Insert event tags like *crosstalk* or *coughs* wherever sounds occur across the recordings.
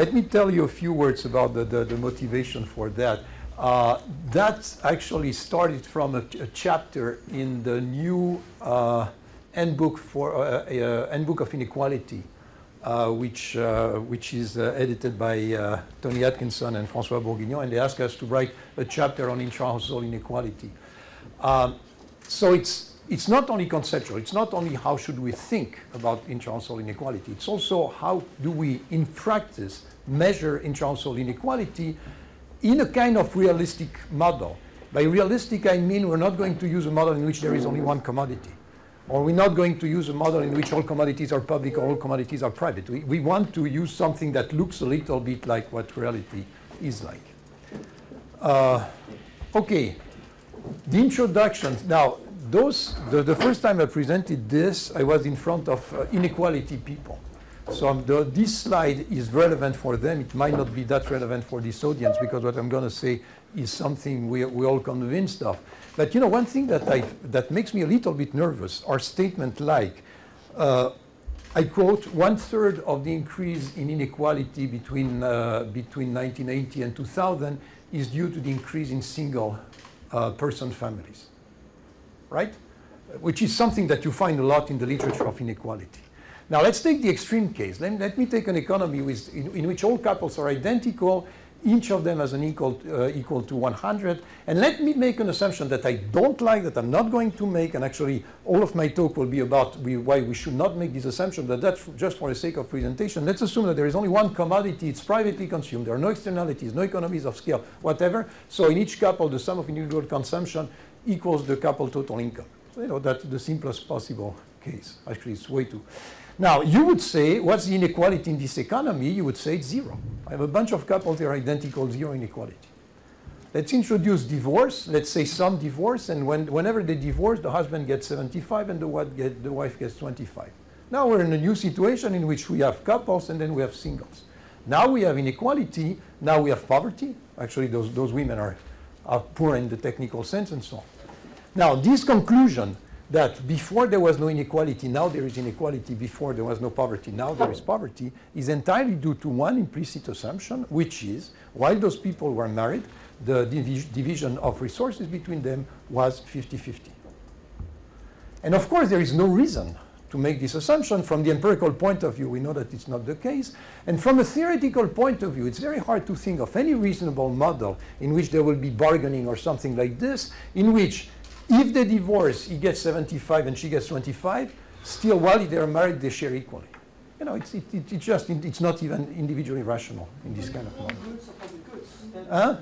let me tell you a few words about the, the, the motivation for that. Uh, that actually started from a, a, chapter in the new uh, handbook for uh, uh handbook of inequality, uh, which which is edited by Tony Atkinson and François Bourguignon, and they asked us to write a chapter on intra-household inequality. Um, so it's it's not only conceptual. It's not only how should we think about intra-household inequality. It's also how do we, in practice, measure intra-household inequality in a kind of realistic model. By realistic, I mean we're not going to use a model in which there is only one commodity. Or we're not going to use a model in which all commodities are public or all commodities are private. We, we want to use something that looks a little bit like what reality is like. Uh, okay, the introduction. Now, those, the, the, first time I presented this, I was in front of uh, inequality people. So the, this slide is relevant for them. It might not be that relevant for this audience because what I'm going to say is something we, we're all convinced of. But you know, one thing that, I, that makes me a little bit nervous are statements like, uh, I quote, one third of the increase in inequality between, uh, between 1980 and 2000 is due to the increase in single uh, person families, right? Which is something that you find a lot in the literature of inequality. Now let's take the extreme case. Let, let me take an economy with, in, in, which all couples are identical, each of them has an equal, uh, equal to 100. And let me make an assumption that I don't like, that I'm not going to make, and actually all of my talk will be about we, why we should not make this assumption, but that's just for the sake of presentation. Let's assume that there is only one commodity, it's privately consumed, there are no externalities, no economies of scale, whatever. So in each couple, the sum of individual consumption equals the couple total income. So, you know, that's the simplest possible case. Actually, it's way too. Now, you would say, what's the inequality in this economy? You would say it's zero. I have a bunch of couples that are identical, zero inequality. Let's introduce divorce. Let's say some divorce, and when, whenever they divorce, the husband gets 75 and the wife, get, the wife gets 25. Now we're in a new situation in which we have couples and then we have singles. Now we have inequality. Now we have poverty. Actually, those, those women are, are poor in the technical sense and so on. Now, this conclusion that before there was no inequality, now there is inequality, before there was no poverty, now there is poverty, is entirely due to one implicit assumption, which is while those people were married, the divi division of resources between them was 50-50. And of course, there is no reason to make this assumption. From the empirical point of view, we know that it's not the case. And from a theoretical point of view, it's very hard to think of any reasonable model in which there will be bargaining or something like this, in which if they divorce, he gets 75 and she gets 25, still while they are married, they share equally. You know, it's, it, it, it just, it, it's not even individually rational in this kind of model. Huh?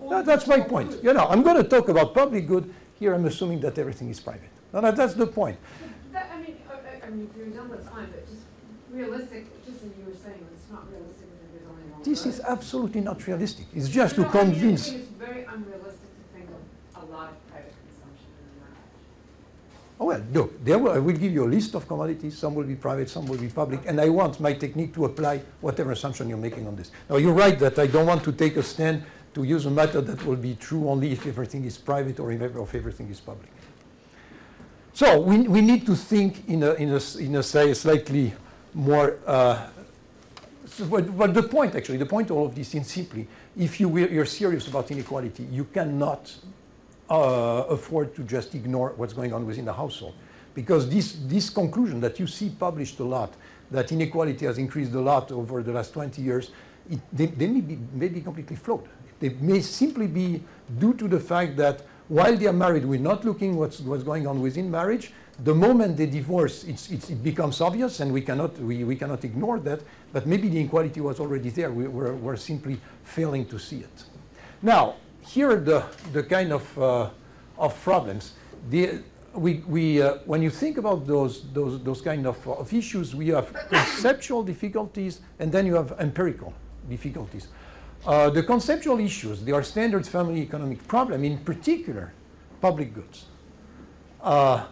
No, that's my point. You know, I'm going to talk about public good. Here I'm assuming that everything is private. No, no that's the point. That, I mean, I mean, if you're done, that's fine, but just realistic, just as you were saying, it's not realistic if there's only one. This is absolutely not realistic. It's just to convince. I mean, it's very unrealistic to think of a lot of Oh, well, look, there will, I will give you a list of commodities. Some will be private, some will be public. And I want my technique to apply whatever assumption you're making on this. Now, you're right that I don't want to take a stand to use a method that will be true only if everything is private or if, everything is public. So we, we need to think in a, in a, in a say, slightly more, uh, but, but, the point actually, the point of all of this is simply, if you you're serious about inequality, you cannot uh, afford to just ignore what's going on within the household. Because this, this conclusion that you see published a lot, that inequality has increased a lot over the last 20 years, it, they, they may, be, may be completely flawed. They may simply be due to the fact that while they are married, we're not looking what's, what's going on within marriage. The moment they divorce, it's, it's, it becomes obvious, and we cannot, we, we cannot ignore that. But maybe the inequality was already there. We, we're, we're simply failing to see it. Now, here are the, the kind of, uh, of problems. The, we, we, uh, when you think about those, those, those kind of, of issues, we have *coughs* conceptual difficulties and then you have empirical difficulties. Uh, the conceptual issues, they are standard family economic problem, in particular, public goods. uh,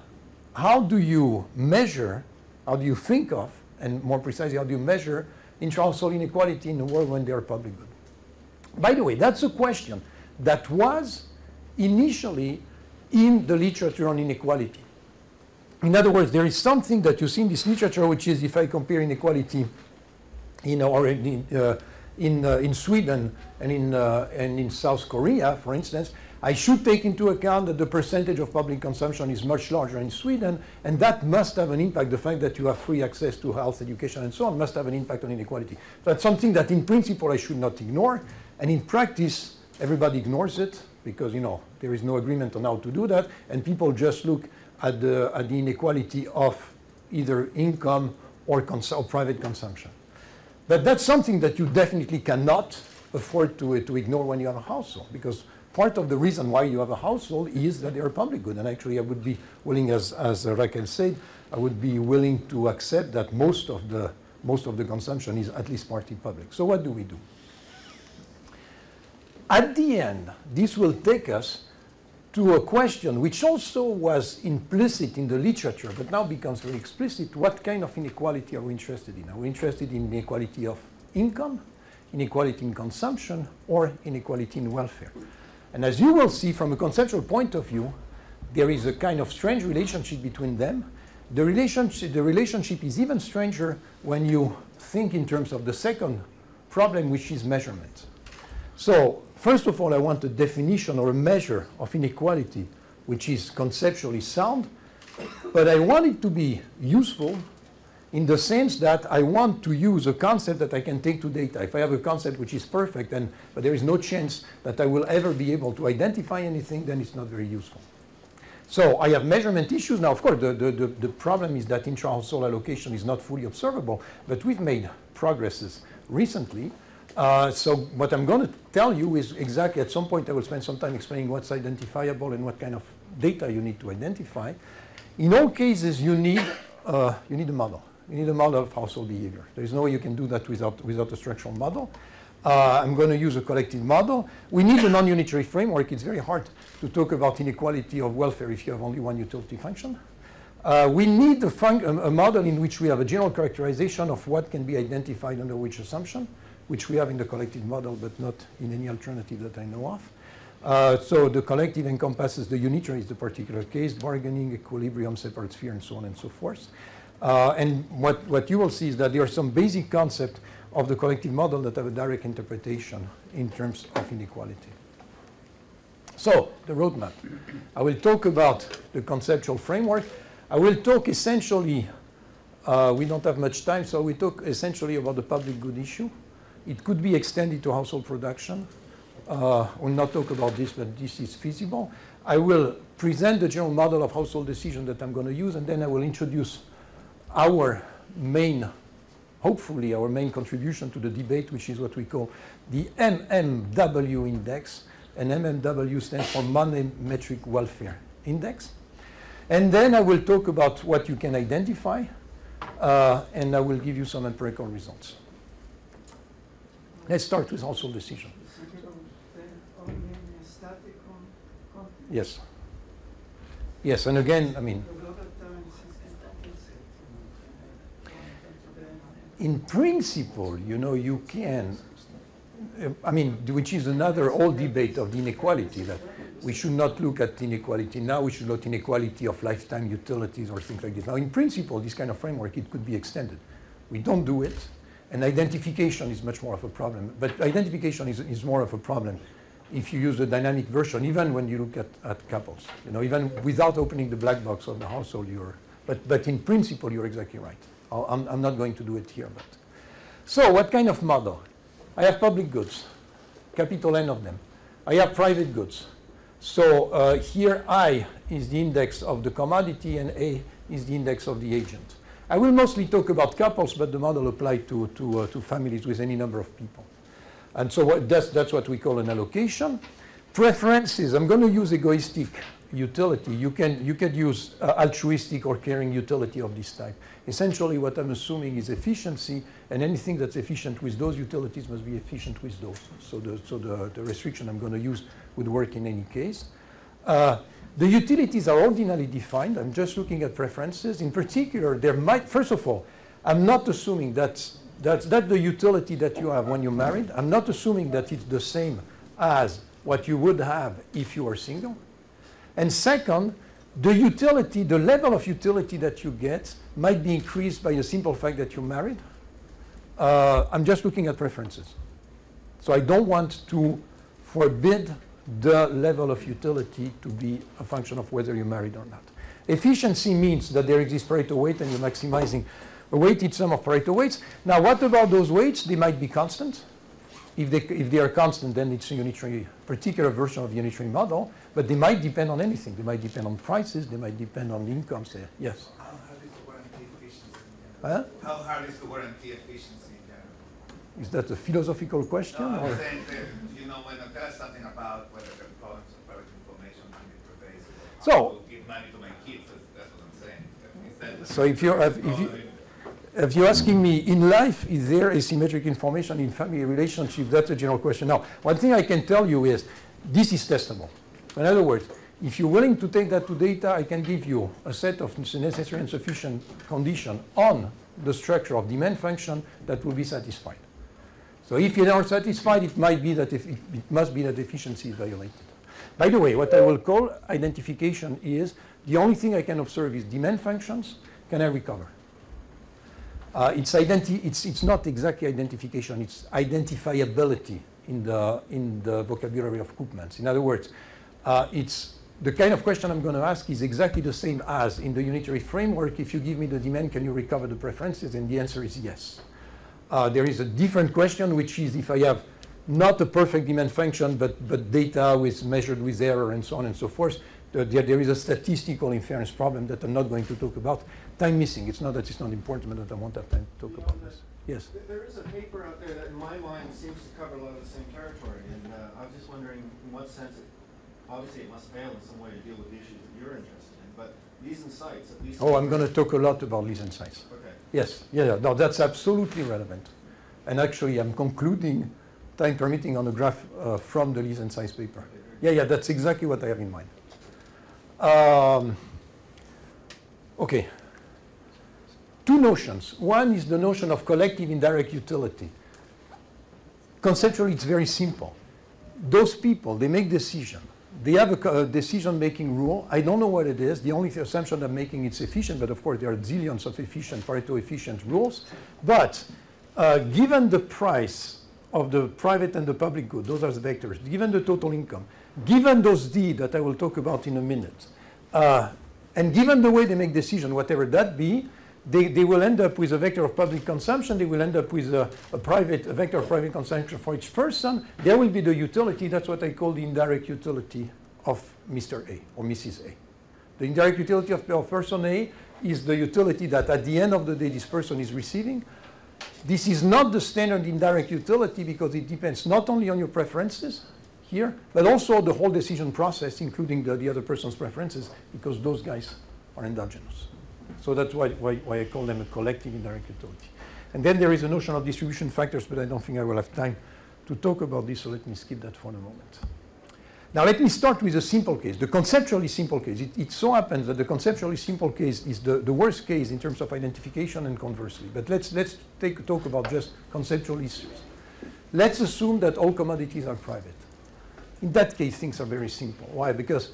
how do you measure, how do you think of, and more precisely, how do you measure intra-household inequality in the world when they are public good? By the way, that's a question that was initially in the literature on inequality. In other words, there is something that you see in this literature, which is if I compare inequality in, or in, uh, in, uh, in Sweden and in, uh, and in South Korea, for instance, I should take into account that the percentage of public consumption is much larger in Sweden, and that must have an impact. The fact that you have free access to health, education, and so on must have an impact on inequality. That's something that in principle I should not ignore, and in practice, everybody ignores it because, you know, there is no agreement on how to do that, and people just look at the, at the inequality of either income or, or private consumption. But that's something that you definitely cannot afford to, to ignore when you have a household, because part of the reason why you have a household is that they are public good. And actually, I would be willing, as, as Raquel said, I would be willing to accept that most of the most of the consumption is at least partly public. So what do we do? At the end, this will take us to a question which also was implicit in the literature, but now becomes very explicit. What kind of inequality are we interested in? Are we interested in inequality of income, inequality in consumption, or inequality in welfare? And as you will see from a conceptual point of view, there is a kind of strange relationship between them. The relationship, the relationship is even stranger when you think in terms of the second problem, which is measurement. So First of all, I want a definition or a measure of inequality which is conceptually sound, but I want it to be useful in the sense that I want to use a concept that I can take to data. If I have a concept which is perfect, and, but there is no chance that I will ever be able to identify anything, then it's not very useful. So I have measurement issues. Now, of course, the, the, the, the problem is that intra-household allocation is not fully observable, but we've made progresses recently. Uh, so what I'm going to tell you is exactly at some point I will spend some time explaining what's identifiable and what kind of data you need to identify. In all cases, you need, uh, you need a model. You need a model of household behavior. There is no way you can do that without, without a structural model. Uh, I'm going to use a collective model. We need a non-unitary framework. It's very hard to talk about inequality of welfare if you have only one utility function. Uh, we need a, a, model in which we have a general characterization of what can be identified under which assumption which we have in the collective model, but not in any alternative that I know of. Uh, so the collective encompasses the unitary is the particular case, bargaining, equilibrium, separate sphere, and so on and so forth. Uh, and what, what you will see is that there are some basic concepts of the collective model that have a direct interpretation in terms of inequality. So, the roadmap. I will talk about the conceptual framework. I will talk essentially, uh, we don't have much time, so we talk essentially about the public good issue. It could be extended to household production. Uh, we'll not talk about this, but this is feasible. I will present the general model of household decision that I'm going to use, and then I will introduce our main, hopefully our main contribution to the debate, which is what we call the MMW index. And MMW stands for Money Metric Welfare Index. And then I will talk about what you can identify, uh, and I will give you some empirical results. Let's start with household decision. Yes. Yes, and again, I mean, in principle, you know, you can, I mean, which is another old debate of the inequality that we should not look at inequality now, we should look at inequality of lifetime utilities or things like this. Now, in principle, this kind of framework, it could be extended. We don't do it, and identification is much more of a problem. But identification is, is more of a problem if you use the dynamic version, even when you look at, at couples. You know, even without opening the black box of the household, you're, but, but in principle, you're exactly right. I'm, I'm not going to do it here. But. So what kind of model? I have public goods, capital N of them. I have private goods. So uh, here I is the index of the commodity and A is the index of the agent. I will mostly talk about couples, but the model applies to, to, uh, to families with any number of people. And so what, that's, that's what we call an allocation. Preferences, I'm going to use egoistic utility. You can, you can use uh, altruistic or caring utility of this type. Essentially, what I'm assuming is efficiency, and anything that's efficient with those utilities must be efficient with those. So the, so the, the restriction I'm going to use would work in any case. Uh, The utilities are ordinarily defined. I'm just looking at preferences. In particular, there might, first of all, I'm not assuming that that's, that's the utility that you have when you're married. I'm not assuming that it's the same as what you would have if you were single. And second, the utility, the level of utility that you get might be increased by the simple fact that you're married. Uh, I'm just looking at preferences. So I don't want to forbid the level of utility to be a function of whether you're married or not. Efficiency means that there exists Pareto weight and you're maximizing a weighted sum of Pareto weights. Now, what about those weights? They might be constant. If they, if they are constant, then it's a unitary, particular version of the unitary model, but they might depend on anything. They might depend on prices, they might depend on incomes. There. Yes? How hard is the warranty efficiency Huh? How hard is the warranty efficiency? Is that a philosophical question? No, or? Saying that, you know, when I tell something about whether the problems of private information can be pervasive. So- give money to my kids, that's, that's what I'm saying. Instead- So if you're, if if you, if you're asking me, in life, is there asymmetric information in family relationship? That's a general question. Now, one thing I can tell you is this is testable. In other words, if you're willing to take that to data, I can give you a set of necessary and sufficient condition on the structure of demand function that will be satisfied. So if you're not satisfied, it might be that if it, it must be that efficiency is violated. By the way, what I will call identification is the only thing I can observe is demand functions. Can I recover? Uh, it's, it's, it's not exactly identification, it's identifiability in the, in the vocabulary of Koopmans. In other words, uh, it's the kind of question I'm going to ask is exactly the same as in the unitary framework. If you give me the demand, can you recover the preferences? And the answer is yes. Uh, there is a different question, which is if I have not a perfect demand function, but, but data with measured with error and so on and so forth, there, there is a statistical inference problem that I'm not going to talk about. Time missing. It's not that it's not important, but that I won't have time to talk about this. Yes. There- There is a paper out there that in my mind seems to cover a lot of the same territory, and uh, I was just wondering in what sense it, obviously it must fail in some way to deal with the issues that you're interested in, but these insights, at least. Oh, I'm going to talk a lot about these insights. Okay. Yes, yeah, yeah, no, that's absolutely relevant. And actually, I'm concluding, time permitting, on a graph uh, from the Lise and Seitz paper. Yeah, yeah, that's exactly what I have in mind. Um, okay. Two notions. One is the notion of collective indirect utility. Conceptually, it's very simple. Those people, they make decision. They have a, decision-making rule. I don't know what it is. The only assumption I'm making it's efficient, but of course there are zillions of efficient, Pareto efficient rules. But uh, given the price of the private and the public good, those are the vectors, given the total income, given those D that I will talk about in a minute, uh, and given the way they make decision, whatever that be, they, they will end up with a vector of public consumption, they will end up with a, a private, a vector of private consumption for each person. There will be the utility, that's what I call the indirect utility of Mr. A or Mrs. A. The indirect utility of, of person A is the utility that at the end of the day this person is receiving. This is not the standard indirect utility because it depends not only on your preferences here, but also the whole decision process, including the, the other person's preferences, because those guys are endogenous. So that's why, why, why I call them a collective indirect utility. And then there is a notion of distribution factors, but I don't think I will have time to talk about this, so let me skip that for a moment. Now let me start with a simple case, the conceptually simple case. It, it so happens that the conceptually simple case is the, the worst case in terms of identification and conversely. But let's, let's take, talk about just conceptual issues. Let's assume that all commodities are private. In that case, things are very simple. Why? Because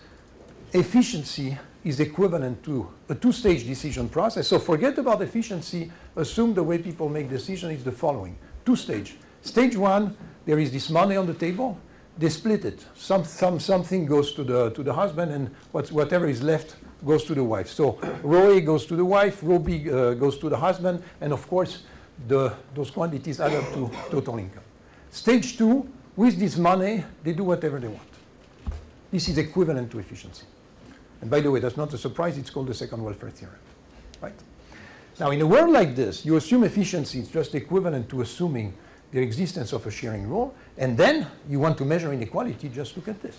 efficiency is equivalent to a two-stage decision process. So forget about efficiency. Assume the way people make decisions is the following. Two-stage. Stage one, there is this money on the table. They split it. Some, some, something goes to the, to the husband, and what's, whatever is left goes to the wife. So rho A goes to the wife, rho B uh, goes to the husband, and of course, the, those quantities add up to total income. Stage two, with this money, they do whatever they want. This is equivalent to efficiency. And by the way, that's not a surprise, it's called the second welfare theorem. Right? Now, in a world like this, you assume efficiency is just equivalent to assuming the existence of a sharing rule, and then you want to measure inequality, just look at this.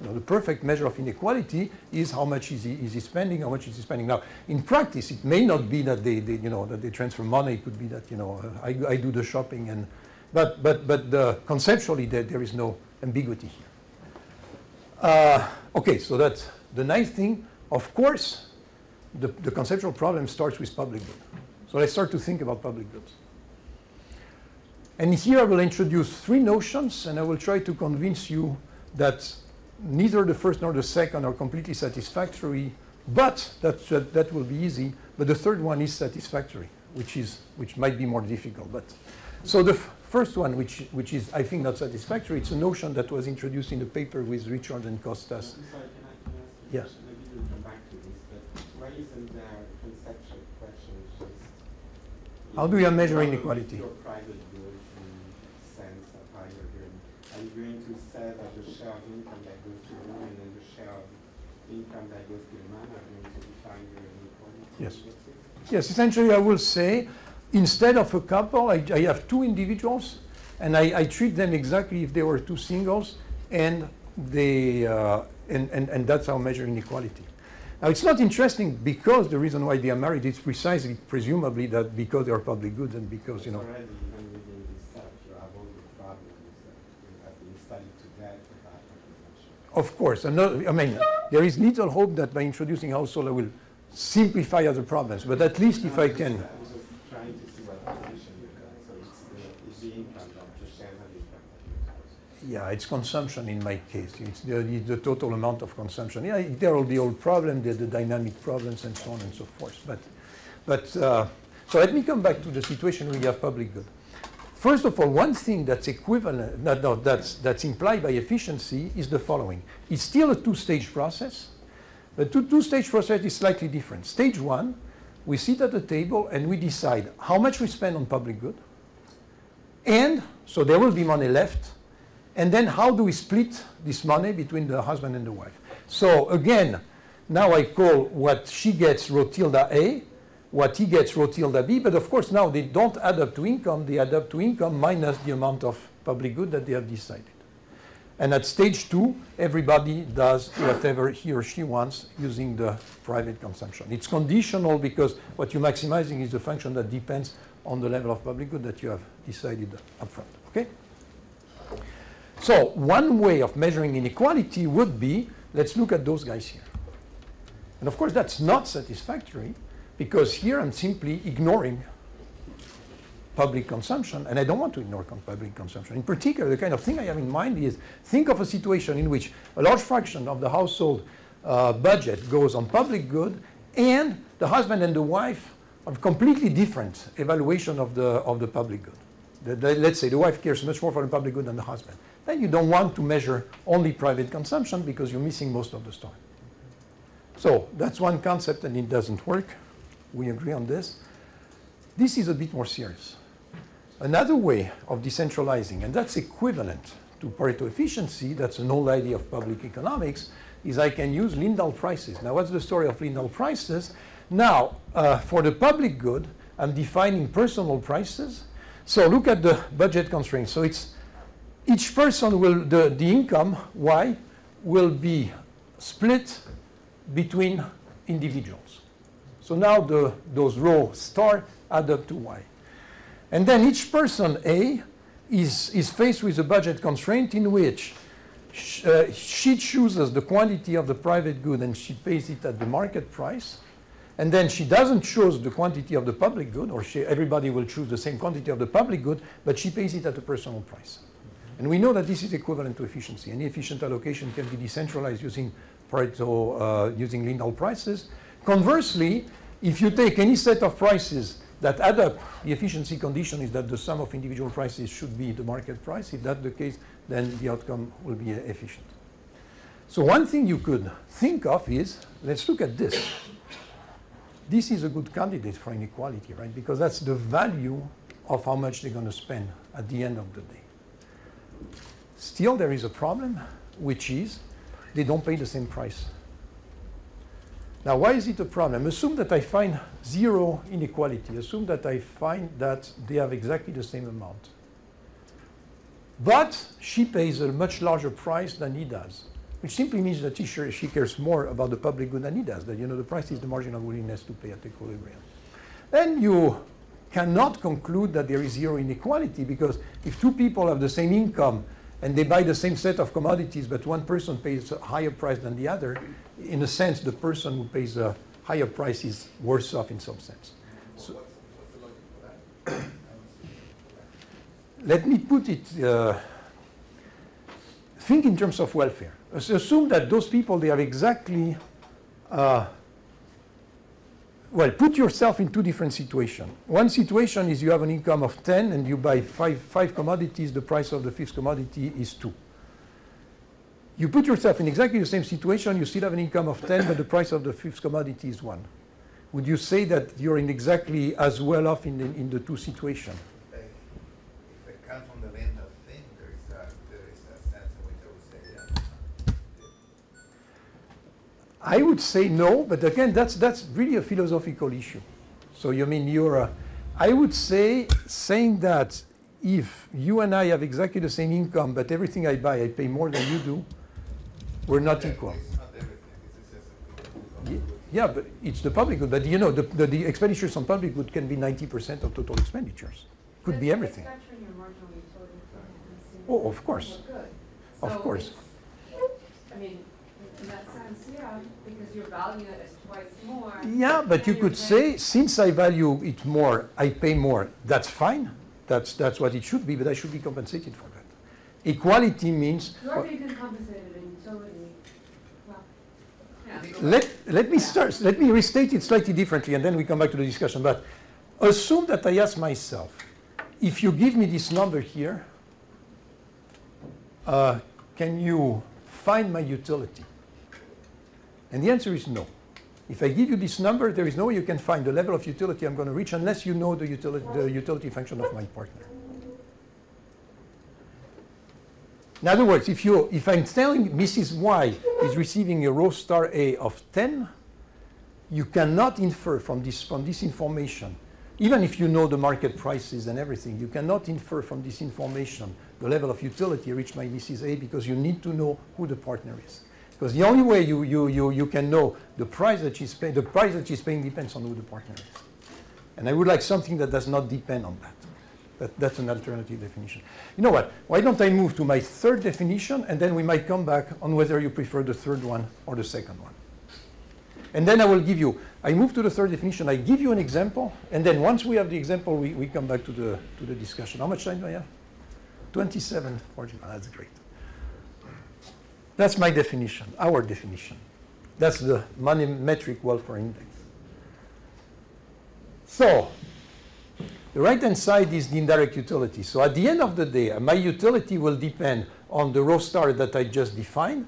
You know, the perfect measure of inequality is how much is he, is he spending, how much is he spending. Now, in practice, it may not be that they, they you know, that they transfer money. It could be that, you know, I, I do the shopping, and, but, but, but conceptually, there, there is no ambiguity here. Uh, okay, so that's the nice thing, of course, the, the conceptual problem starts with public good. So let's start to think about public goods. And here I will introduce three notions, and I will try to convince you that neither the first nor the second are completely satisfactory, but that, that, that will be easy. But the third one is satisfactory, which, is, which might be more difficult. But so the first one, which, which is, I think, not satisfactory, it's a notion that was introduced in the paper with Richard and Costas. I'm sorry, can I, can I ask you Yeah. Maybe we'll come back to this, but why isn't there a conceptual question is... How do you measure inequality? Your private goods in sense of how you're doing. Are you going to say that the share of income that goes to the woman and the share of income that goes to the man are going to define your inequality? Yes. Yes, essentially, I will say instead of a couple, I, I have two individuals, and I, I treat them exactly if they were two singles, and they uh, and, and, and that's how I measure inequality. Now, it's not interesting because the reason why they are married is precisely, presumably, that because they are public goods and because you know. Already, even within this set, you have all the problems that have been studied to death about consumption. Of course, I mean, there is little hope that by introducing household, I will simplify other problems. But at least if I can. I was just trying to see what position you got. So it's the, it's the income, not just shares of income that you're supposed Yeah, it's consumption in my case. It's the, the, the total amount of consumption. Yeah, there will be old problems, the, the dynamic problems, and so on and so forth. But, but uh, so let me come back to the situation where you have public good. First of all, one thing that's equivalent, no, no, that's, that's implied by efficiency is the following. It's still a two-stage process. The two, two-stage process is slightly different. Stage one, we sit at the table and we decide how much we spend on public good, and so there will be money left, and then how do we split this money between the husband and the wife? So again, now I call what she gets rho tilde A, what he gets rho tilde B, but of course now they don't add up to income, they add up to income minus the amount of public good that they have decided. And at stage two, everybody does whatever he or she wants using the private consumption. It's conditional because what you're maximizing is a function that depends on the level of public good that you have decided upfront. Okay? So one way of measuring inequality would be, let's look at those guys here. And of course, that's not satisfactory because here I'm simply ignoring public consumption, and I don't want to ignore public consumption. In particular, the kind of thing I have in mind is think of a situation in which a large fraction of the household uh, budget goes on public good, and the husband and the wife have completely different evaluation of the, of the public good. The- the- let's say the wife cares much more for the public good than the husband. Then you don't want to measure only private consumption because you're missing most of the story. So that's one concept, and it doesn't work. We agree on this. This is a bit more serious. Another way of decentralizing, and that's equivalent to Pareto efficiency, that's an old idea of public economics, is I can use Lindahl prices. Now, what's the story of Lindahl prices? Now, uh, for the public good, I'm defining personal prices. So look at the budget constraints. So it's each person will, the, the income, Y, will be split between individuals. So now the, those rho star add up to Y. And then each person A is, is faced with a budget constraint in which sh- uh, she chooses the quantity of the private good and she pays it at the market price. And then she doesn't choose the quantity of the public good, or she, everybody will choose the same quantity of the public good, but she pays it at a personal price. And we know that this is equivalent to efficiency. Any efficient allocation can be decentralized using Pareto, uh, using Lindahl prices. Conversely, if you take any set of prices that add up, the efficiency condition is that the sum of individual prices should be the market price. If that's the case, then the outcome will be efficient. So one thing you could think of is, let's look at this. This is a good candidate for inequality, right? Because that's the value of how much they're going to spend at the end of the day. Still, there is a problem, which is they don't pay the same price. Now, why is it a problem? Assume that I find zero inequality. Assume that I find that they have exactly the same amount. But she pays a much larger price than he does, which simply means that she, cares more about the public good than he does. That you know the price is the marginal willingness to pay at equilibrium. Then you cannot conclude that there is zero inequality because if two people have the same income and they buy the same set of commodities, but one person pays a higher price than the other, in a sense, the person who pays a higher price is worse off in some sense. So-. *coughs* Let me put it, uh, think in terms of welfare. Assume that those people, they have exactly, uh, well, put yourself in two different situations. One situation is you have an income of 10 and you buy five, five commodities, the price of the fifth commodity is 2. You put yourself in exactly the same situation, you still have an income of 10, but the price of the fifth commodity is 1. Would you say that you're in exactly as well off in the, in the two situations? I would say no, but again, that's, that's really a philosophical issue. So you mean you're, uh, I would say, saying that if you and I have exactly the same income, but everything I buy, I pay more than you do, we're not Yeah, equal. It's not everything, it's just a Ye- good- good. Yeah, but it's the public good. But you know, the, the, the expenditures on public good can be 90% of total expenditures. Could be everything. It's factoring your marginal utility and Oh, of course. We're. Of course. I mean, in that sense, yeah, because you're valuing it as twice more. Yeah, but you could say, since I value it more, I pay more. That's fine. That's, that's what it should be, but I should be compensated for that. Equality means, You're being compensated in well, yeah. let, let me start, let me restate it slightly differently and then we come back to the discussion. But assume that I ask myself, if you give me this number here, uh, can you find my utility? And the answer is no. If I give you this number, there is no way you can find the level of utility I'm going to reach unless you know the utility, the utility function of my partner. In other words, if, you, if I'm telling Mrs. Y is receiving a rho star A of 10, you cannot infer from this, from this information, even if you know the market prices and everything, you cannot infer from this information the level of utility reached by Mrs. A because you need to know who the partner is. Because the only way you, you, you, you can know the price that she's paying, the price that she's paying depends on who the partner is. And I would like something that does not depend on that. that that's an alternative definition. You know what? Why don't I move to my third definition and then we might come back on whether you prefer the third one or the second one. And then I will give you, I move to the third definition, I give you an example, and then once we have the example, we, we come back to the, to the discussion. How much time do I have? 27, 40, ah, that's great. That's my definition, our definition. That's the money metric welfare index. So, the right-hand side is the indirect utility. So at the end of the day, my utility will depend on the rho star that I just defined,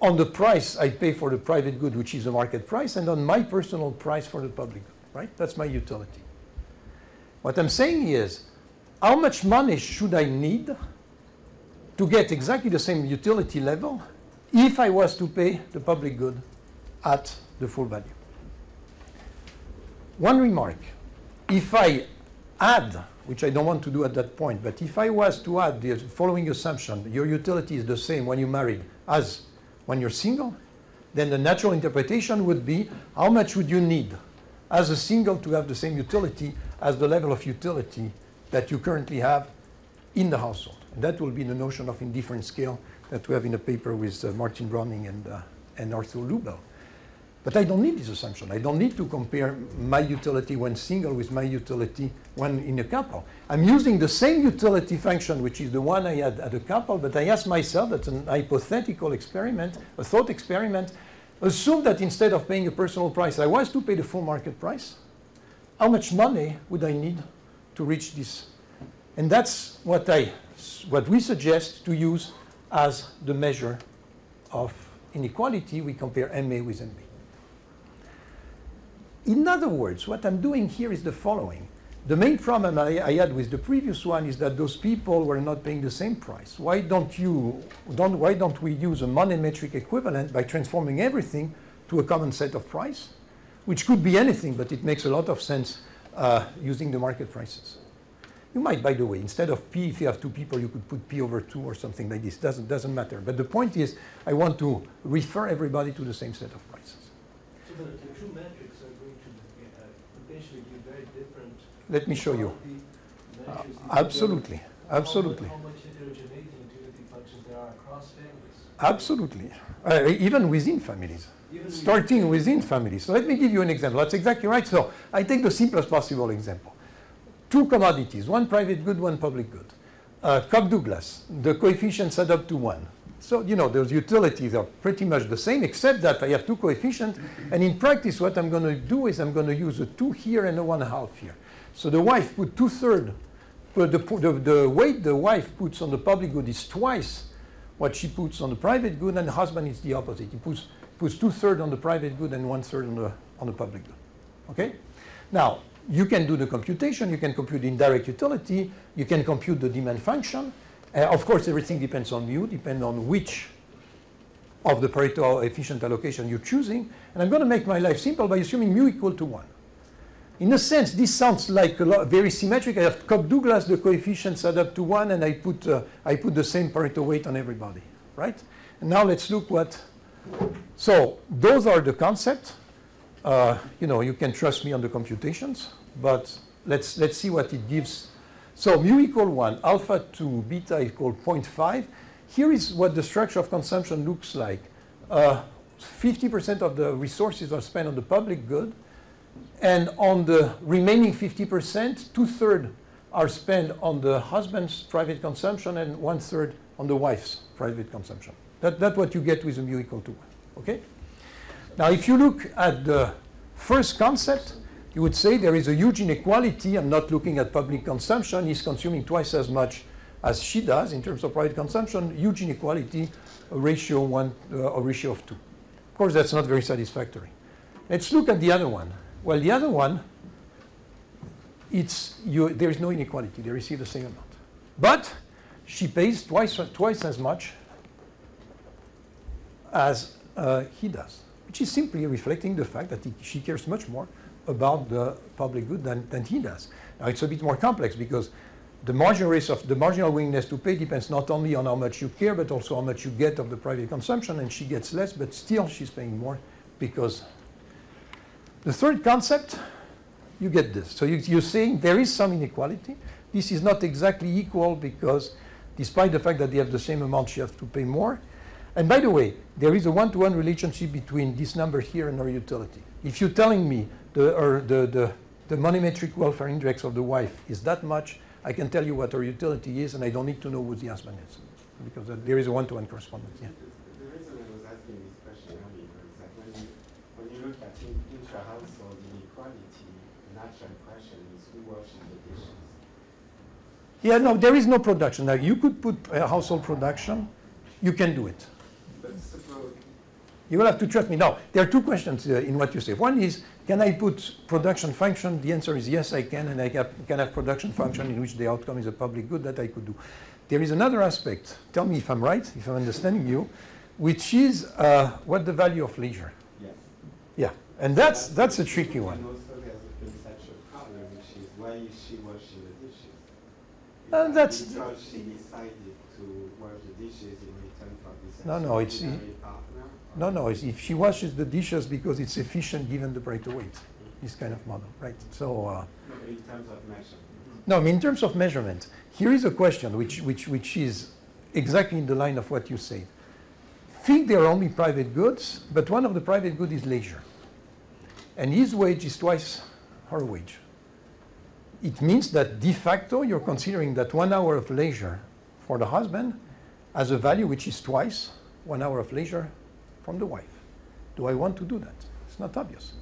on the price I pay for the private good, which is the market price, and on my personal price for the public good, right? That's my utility. What I'm saying is, how much money should I need to get exactly the same utility level if I was to pay the public good at the full value? One remark, if I add, which I don't want to do at that point, but if I was to add the following assumption, your utility is the same when you're married as when you're single, then the natural interpretation would be how much would you need as a single to have the same utility as the level of utility that you currently have in the household. And that will be the notion of indifference scale that we have in a paper with uh, Martin Browning and, uh, and Arthur Lewbel. But I don't need this assumption. I don't need to compare my utility when single with my utility when in a couple. I'm using the same utility function, which is the one I had at a couple, but I ask myself, that's an hypothetical experiment, a thought experiment, assume that instead of paying a personal price, I was to pay the full market price. How much money would I need to reach this? And that's what, I, what we suggest to use as the measure of inequality. We compare MA with MB. In other words, what I'm doing here is the following. The main problem I, I, had with the previous one is that those people were not paying the same price. Why don't you, don't, why don't we use a money metric equivalent by transforming everything to a common set of price, which could be anything, but it makes a lot of sense uh, using the market prices. You might, by the way, instead of P, if you have two people, you could put P over two or something like this. Doesn't, doesn't matter. But the point is, I want to refer everybody to the same set of prices. So the, two metrics are going to uh, potentially be very different. Let me show you. Uh, absolutely, how much- absolutely. How much heterogeneity in utility functions across families. Absolutely. Uh, even within families. Starting within families. So let me give you an example. That's exactly right. So I take the simplest possible example. Two commodities, one private good, one public good. Uh, Cobb Douglas, the coefficients add up to one. So, you know, those utilities are pretty much the same, except that I have two coefficients. And in practice, what I'm going to do is I'm going to use a two here and a one half here. So the wife put two third, but the, the, the weight the wife puts on the public good is twice what she puts on the private good, and the husband is the opposite. He puts, puts two thirds on the private good and one third on the, on the public good. Okay? Now, you can do the computation, you can compute indirect utility, you can compute the demand function. Uh, of course, everything depends on you, depends on which of the Pareto efficient allocation you're choosing. And I'm going to make my life simple by assuming mu equal to 1. In a sense, this sounds like a lot, very symmetric. I have Cobb Douglas, the coefficients add up to 1, and I put, uh, I put the same Pareto weight on everybody, right? And now let's look what. So those are the concepts. Uh, you know, you can trust me on the computations, but let's, let's see what it gives. So mu equal 1, alpha to beta equal 0.5. Here is what the structure of consumption looks like. 50% of the resources are spent on the public good, and on the remaining 50%, two-thirds are spent on the husband's private consumption and one-third on the wife's private consumption. That, that's what you get with a mu equal to 1. Okay? Now, if you look at the first concept, you would say there is a huge inequality. I'm not looking at public consumption. He's consuming twice as much as she does in terms of private consumption. Huge inequality, a ratio one, uh, a ratio of two. Of course, that's not very satisfactory. Let's look at the other one. Well, the other one, it's you, there is no inequality. They receive the same amount, but she pays twice twice as much as uh, he does, which is simply reflecting the fact that he, she cares much more about the public good than, than he does. Now, it's a bit more complex because the marginal risk of the marginal willingness to pay depends not only on how much you care, but also how much you get of the private consumption, and she gets less, but still she's paying more because the third concept, you get this. So you, you're saying there is some inequality. This is not exactly equal because despite the fact that they have the same amount, she has to pay more. And by the way, there is a one-to-one relationship between this number here and our utility. If you're telling me the, or the, the, the money metric welfare index of the wife is that much, I can tell you what our utility is, and I don't need to know what the husband is, because uh, there is a one-to-one correspondence. Yeah. The reason I was asking this question earlier is that when you, when you look at intra-household inequality, the natural question is who washes the dishes? Yeah, no, there is no production. Now, you could put a household production, you can do it. You will have to trust me. Now, there are two questions uh, in what you say. One is, can I put production function? The answer is yes, I can, and I have, can have production function in which the outcome is a public good that I could do. There is another aspect, tell me if I'm right, if I'm understanding you, which is uh, what the value of leisure. yes. Yeah, and that's, that's a tricky one. And also there's a conceptual problem, which is why is she washing the dishes? Is Uh, that's- Because she decided to wash the dishes in return for this No, no, it's- or- No, no, if she washes the dishes because it's efficient given the Pareto weight, this kind of model, right? So, uh, No, in terms of measurement. No, I mean, in terms of measurement, here is a question which, which, which is exactly in the line of what you said. Think they are only private goods, but one of the private goods is leisure. And his wage is twice her wage. It means that de facto you're considering that one hour of leisure for the husband has a value which is twice one hour of leisure from the wife. Do I want to do that? It's not obvious.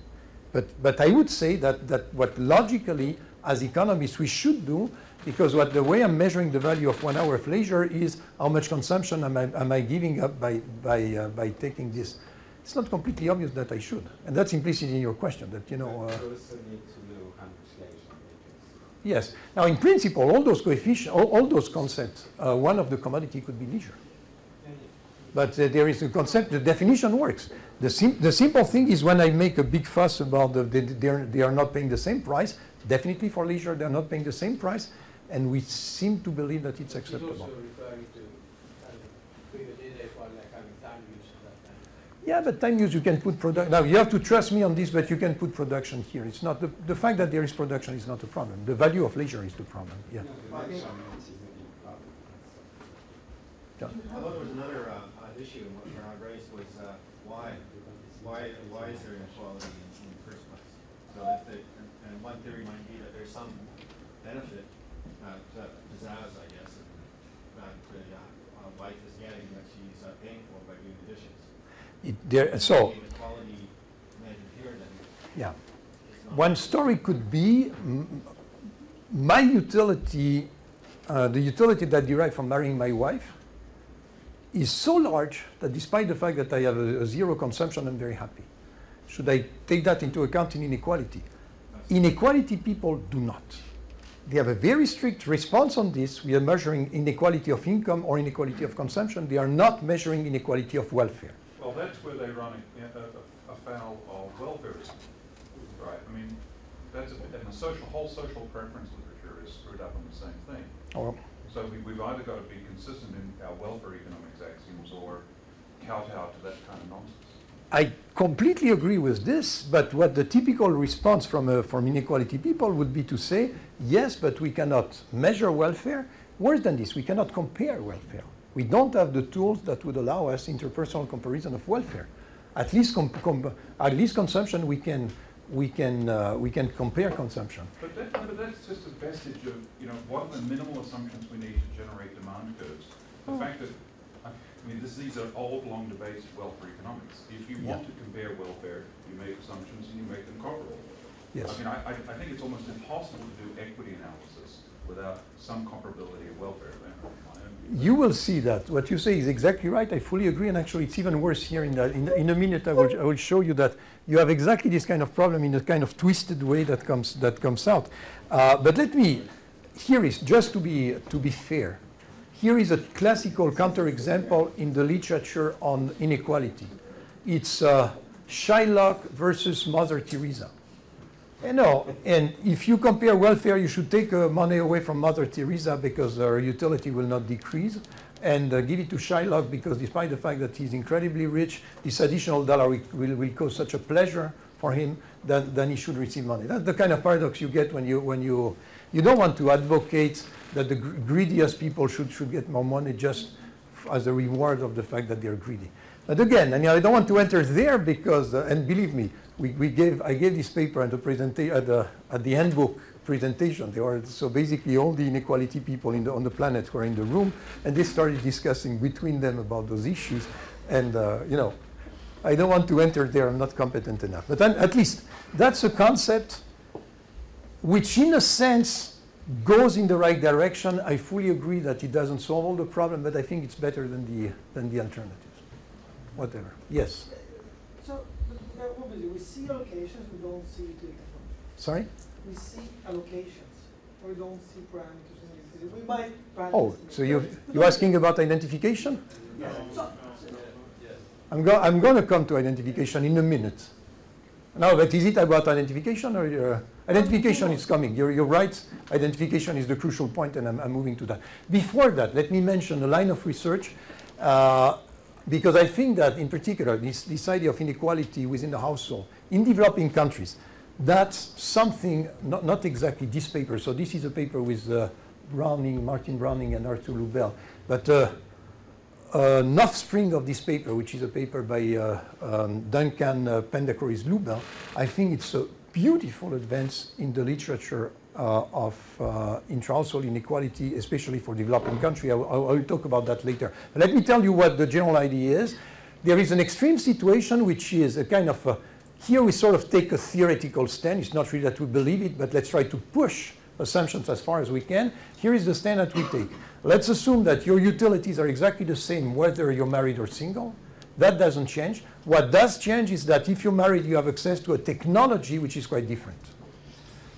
But, but I would say that, that what logically, as economists, we should do, because what the way I'm measuring the value of one hour of leisure is how much consumption am I, am I giving up by, by, uh, by taking this. It's not completely obvious that I should. And that's implicit in your question that, you know. Uh, you also need to know how much leisure because yes. Now, in principle, all those coefficients, all, all those concepts, uh, one of the commodity could be leisure. But uh, there is a concept, the definition works. The, sim- the simple thing is when I make a big fuss about the, they, they're, they are not paying the same price, definitely for leisure, they're not paying the same price, and we seem to believe that it's acceptable. also referring to kind of previous days for like having time use and that kind of thing. Yeah, but time use, you can put product, now you have to trust me on this, but you can put production here. It's not, the, the fact that there is production is not a problem. The value of leisure is the problem, yeah. No, the measurement is a big problem. John. I thought there was another, uh, uh, issue Bernard raised was, uh, why, why, why is there inequality in, in the first place? So if the, and, and one theory might be that there's some benefit, uh, to, Zaz, I guess, that the, uh, uh, wife is getting that she's uh, paying for by doing the dishes. It, there, so, The Inequality measured here then yeah. One story could be my utility, uh, the utility that derived from marrying my wife is so large that despite the fact that I have a, a zero consumption, I'm very happy. Should I take that into account in inequality? Inequality people do not. They have a very strict response on this. We are measuring inequality of income or inequality of consumption. They are not measuring inequality of welfare. Well, that's where they run a- a- a- afoul of welfarism, right? I mean, that's, a- and the social, whole social preference literature is screwed up on the same thing. Or So we, we've either got to be consistent in our welfare economics axioms or kowtow to that kind of nonsense. I completely agree with this, but what the typical response from, uh, from inequality people would be to say, yes, but we cannot measure welfare. Worse than this, we cannot compare welfare. We don't have the tools that would allow us interpersonal comparison of welfare. At least, at least consumption, we can, we, can, uh, we can compare consumption. But that, but that's just a vestige of, you know, what are the minimal assumptions we need to generate demand curves? The fact that, I mean, this, these are old, long debates of welfare economics. If you want to compare welfare, you make assumptions and you make them comparable. Yes. I mean, I, I, I think it's almost impossible to do equity analysis without some comparability of welfare then. You will see that. What you say is exactly right. I fully agree, and actually, it's even worse here. In, the, in, in a minute, I will, I will show you that you have exactly this kind of problem in a kind of twisted way that comes that comes out. Uh, but let me. Here is just to be to be fair. Here is a classical counterexample in the literature on inequality. It's uh, Shylock versus Mother Teresa. You know, and if you compare welfare, you should take uh, money away from Mother Teresa because her utility will not decrease, and uh, give it to Shylock because despite the fact that he's incredibly rich, this additional dollar will, will, cause such a pleasure for him that then he should receive money. That's the kind of paradox you get when you when you you don't want to advocate that the gr- greediest people should should get more money just as a reward of the fact that they're greedy. But again, and I don't want to enter there because, uh, and believe me, we, we gave, I gave this paper at the, presenta- at the, at the handbook presentation. Were, so basically all the inequality people in the, on the planet were in the room and they started discussing between them about those issues. And, uh, you know, I don't want to enter there, I'm not competent enough. But then, at least that's a concept which in a sense goes in the right direction. I fully agree that it doesn't solve all the problem, but I think it's better than the, than the alternatives. Whatever. Yes. So, but, what we we see allocations, we don't see data functions. Sorry? We see allocations, we don't see parameters in the data. We might. Oh, so you, you're asking about identification? Yeah. So, I'm, go, I'm going to come to identification in a minute. Now, but is it about identification or uh, identification is coming? You're, you're right. Identification is the crucial point, and I'm, I'm moving to that. Before that, let me mention a line of research uh, because I think that, in particular, this, this idea of inequality within the household in developing countries, that's something not, not exactly this paper. So this is a paper with uh, Browning, Martin Browning, and Arthur Lewbel, but. Uh, an offspring of this paper, which is a paper by uh, um, Duncan uh, Pendacoris Lewbel, I think it's a beautiful advance in the literature uh, of uh, intra-household inequality, especially for developing countries. I will talk about that later. But let me tell you what the general idea is. There is an extreme situation which is a kind of a, here we sort of take a theoretical stand. It's not really that we believe it, but let's try to push assumptions as far as we can. Here is the stand that we take. Let's assume that your utilities are exactly the same whether you're married or single. That doesn't change. What does change is that if you're married, you have access to a technology which is quite different.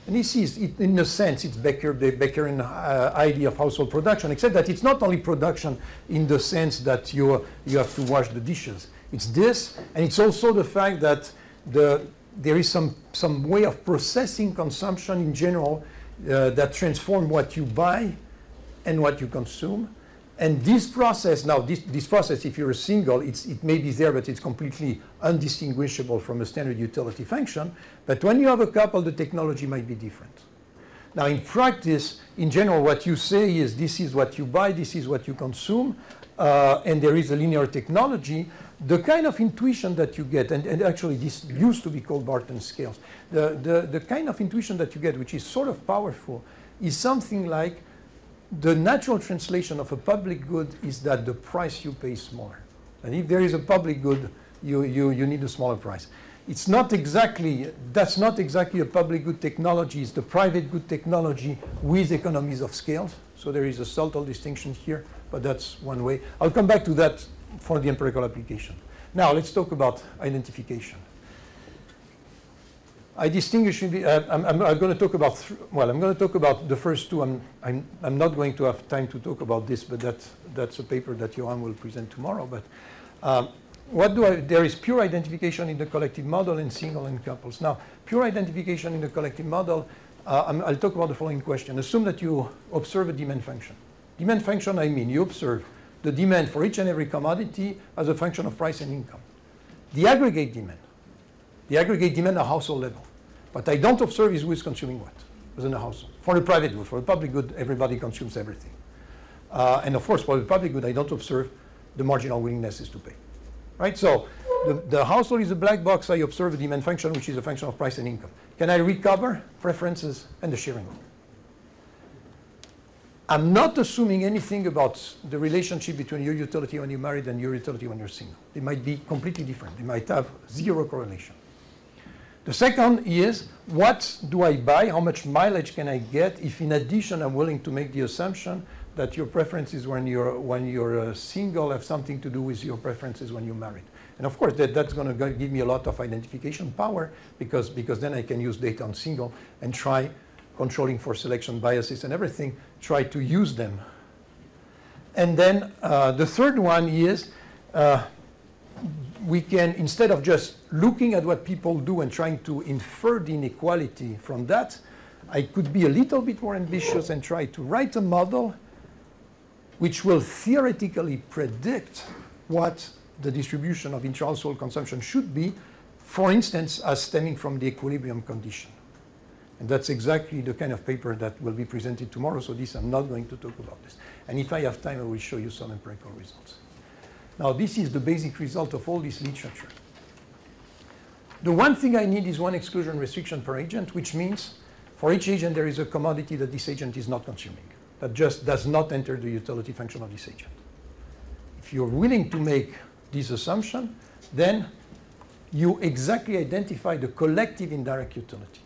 And this is, it, in a sense, it's Becker, the Beckerian uh, idea of household production, except that it's not only production in the sense that you, you have to wash the dishes. It's this, and it's also the fact that the, there is some, some way of processing consumption in general uh, that transform what you buy and what you consume. And this process, now this, this process, if you're a single, it may be there, but it's completely undistinguishable from a standard utility function. But when you have a couple, the technology might be different. Now, in practice, in general, what you say is this is what you buy, this is what you consume. uh, and there is a linear technology, the kind of intuition that you get, and, and actually this used to be called Barten scales, the, the, the kind of intuition that you get, which is sort of powerful, is something like the natural translation of a public good is that the price you pay is smaller. And if there is a public good, you, you, you need a smaller price. It's not exactly, that's not exactly a public good technology, it's the private good technology with economies of scale. So there is a subtle distinction here, but that's one way. I'll come back to that for the empirical application. Now let's talk about identification. I distinguish, uh, I'm, I'm, I'm going to talk about, well, I'm going to talk about the first two. I'm, I'm, I'm not going to have time to talk about this, but that's, that's a paper that Johan will present tomorrow. But um, what do I, there is pure identification in the collective model and single and couples. Now, pure identification in the collective model, uh, I'll talk about the following question. Assume that you observe a demand function. Demand function, I mean, you observe the demand for each and every commodity as a function of price and income. The aggregate demand, the aggregate demand at household level. What I don't observe is who is consuming what within a household. For the private good, for the public good, everybody consumes everything. Uh, and of course, for the public good, I don't observe the marginal willingness to pay. Right? So the, the household is a black box. I observe a demand function, which is a function of price and income. Can I recover preferences and the sharing? I'm not assuming anything about the relationship between your utility when you're married and your utility when you're single. They might be completely different. They might have zero correlation. The second is what do I buy? How much mileage can I get if, in addition, I'm willing to make the assumption that your preferences when you're when you're uh, single have something to do with your preferences when you're married. And of course, that, that's going to give me a lot of identification power because because then I can use data on single and try controlling for selection biases and everything. Try to use them. And then uh, the third one is. Uh, we can, instead of just looking at what people do and trying to infer the inequality from that, I could be a little bit more ambitious and try to write a model which will theoretically predict what the distribution of intra-household consumption should be, for instance, as stemming from the equilibrium condition. And that's exactly the kind of paper that will be presented tomorrow, so this I'm not going to talk about this. And if I have time, I will show you some empirical results. Now, this is the basic result of all this literature. The one thing I need is one exclusion restriction per agent, which means for each agent there is a commodity that this agent is not consuming, that just does not enter the utility function of this agent. If you're willing to make this assumption, then you exactly identify the collective indirect utility.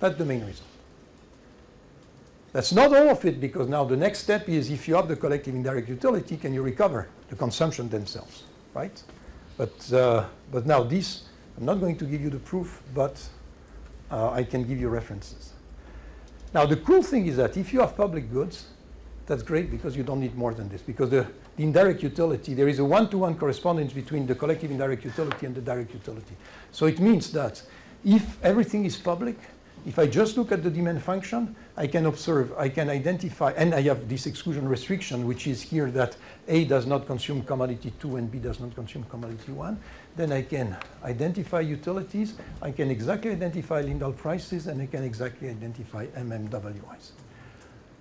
That's the main result. That's not all of it because now the next step is if you have the collective indirect utility, can you recover the consumption themselves, right? But, uh, but now this, I'm not going to give you the proof, but uh, I can give you references. Now the cool thing is that if you have public goods, that's great because you don't need more than this because the, the indirect utility, there is a one-to-one correspondence between the collective indirect utility and the direct utility. So it means that if everything is public, if I just look at the demand function, I can observe, I can identify, and I have this exclusion restriction, which is here that A does not consume commodity 2 and B does not consume commodity 1. Then I can identify utilities, I can exactly identify Lindahl prices, and I can exactly identify MMWIs.